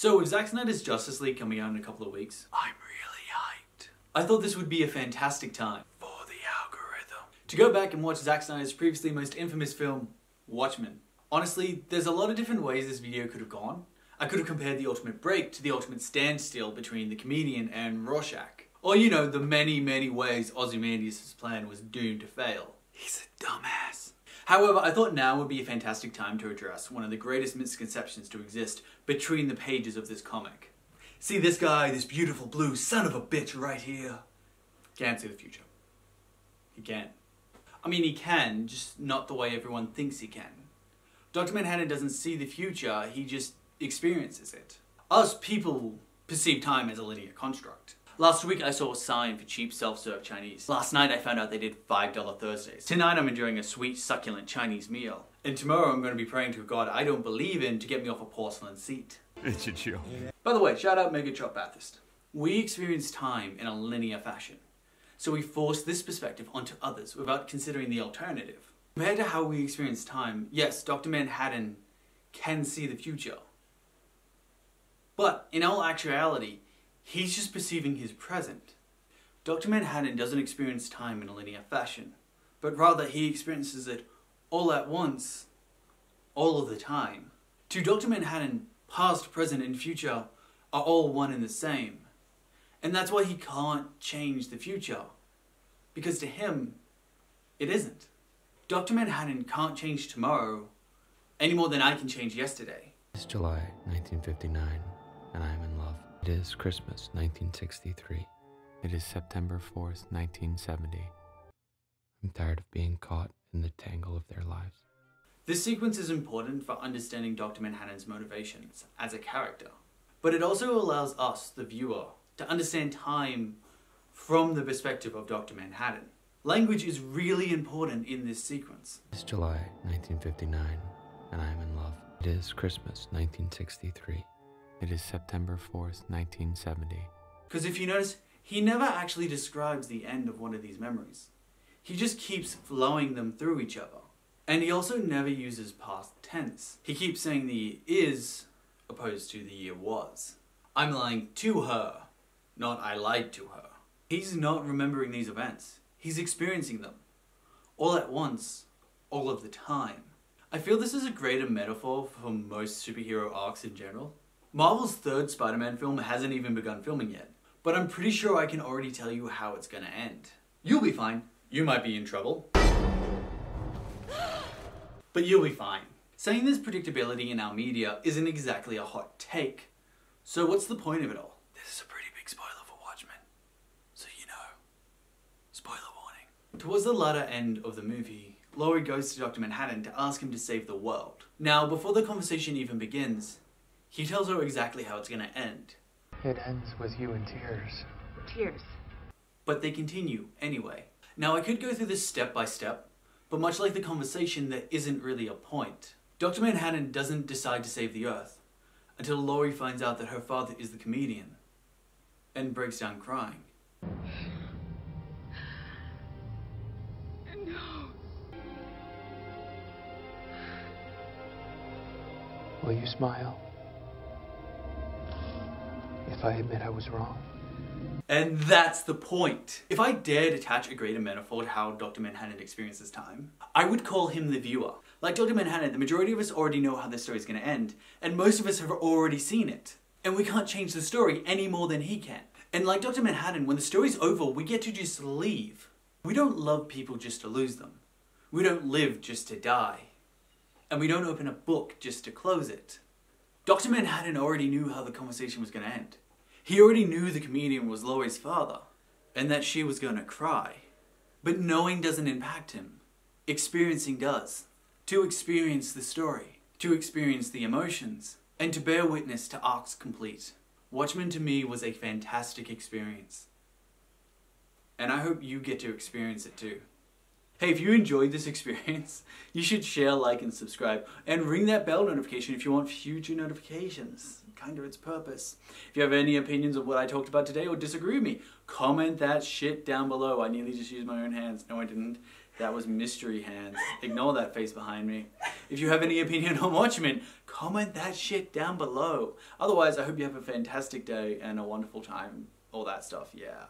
So with Zack Snyder's Justice League coming out in a couple of weeks, I'm really hyped. I thought this would be a fantastic time for the algorithm to go back and watch Zack Snyder's previously most infamous film, Watchmen. Honestly, there's a lot of different ways this video could have gone. I could have compared the ultimate break to the ultimate standstill between the comedian and Rorschach. Or, you know, the many, many ways Ozymandias' plan was doomed to fail. He's a dumbass. However, I thought now would be a fantastic time to address one of the greatest misconceptions to exist between the pages of this comic. See this guy, this beautiful blue son of a bitch right here? Can't see the future. He can. I mean, he can, just not the way everyone thinks he can. Dr. Manhattan doesn't see the future, he just experiences it. Us people perceive time as a linear construct. Last week I saw a sign for cheap self-serve Chinese. Last night I found out they did $5 Thursdays. Tonight I'm enjoying a sweet, succulent Chinese meal. And tomorrow I'm going to be praying to a god I don't believe in to get me off a porcelain seat. It's a joke. By the way, shout out Megatron Bathurst. We experience time in a linear fashion. So we force this perspective onto others without considering the alternative. Compared to how we experience time, yes, Dr. Manhattan can see the future. But in all actuality, He's just perceiving his present. Dr. Manhattan doesn't experience time in a linear fashion, but rather he experiences it all at once, all of the time. To Dr. Manhattan, past, present, and future are all one and the same. And that's why he can't change the future. Because to him, it isn't. Dr. Manhattan can't change tomorrow any more than I can change yesterday. It's July 1959, and I am in love. It is Christmas 1963. It is September 4th, 1970. I'm tired of being caught in the tangle of their lives. This sequence is important for understanding Dr. Manhattan's motivations as a character, but it also allows us, the viewer, to understand time from the perspective of Dr. Manhattan. Language is really important in this sequence. It's July 1959, and I am in love. It is Christmas 1963. It is September 4th, 1970. Because if you notice, he never actually describes the end of one of these memories. He just keeps flowing them through each other. And he also never uses past tense. He keeps saying the is opposed to the year was. I'm lying to her, not I lied to her. He's not remembering these events. He's experiencing them. All at once, all of the time. I feel this is a greater metaphor for most superhero arcs in general. Marvel's third Spider-Man film hasn't even begun filming yet, but I'm pretty sure I can already tell you how it's gonna end. You'll be fine. You might be in trouble. but you'll be fine. Saying there's predictability in our media isn't exactly a hot take. So what's the point of it all? This is a pretty big spoiler for Watchmen. So you know. Spoiler warning. Towards the latter end of the movie, Laurie goes to Dr. Manhattan to ask him to save the world. Now, before the conversation even begins, he tells her exactly how it's going to end. It ends with you in tears. Tears. But they continue anyway. Now, I could go through this step by step, but much like the conversation, there isn't really a point. Dr. Manhattan doesn't decide to save the Earth until Laurie finds out that her father is the comedian and breaks down crying. No. Will you smile? If I admit I was wrong. And that's the point. If I dared attach a greater metaphor to how Dr. Manhattan experiences time, I would call him the viewer. Like Dr. Manhattan, the majority of us already know how this story is going to end, and most of us have already seen it. And we can't change the story any more than he can. And like Dr. Manhattan, when the story's over, we get to just leave. We don't love people just to lose them. We don't live just to die. And we don't open a book just to close it. Dr. Manhattan already knew how the conversation was going to end. He already knew the comedian was Laurie's father, and that she was going to cry. But knowing doesn't impact him. Experiencing does. To experience the story, to experience the emotions, and to bear witness to arcs complete. Watchmen to me was a fantastic experience. And I hope you get to experience it too. Hey, if you enjoyed this experience, you should share, like, and subscribe. And ring that bell notification if you want future notifications kind of its purpose. If you have any opinions of what I talked about today or disagree with me, comment that shit down below. I nearly just used my own hands. No, I didn't. That was mystery hands. Ignore that face behind me. If you have any opinion on Watchmen, comment that shit down below. Otherwise, I hope you have a fantastic day and a wonderful time. All that stuff, yeah.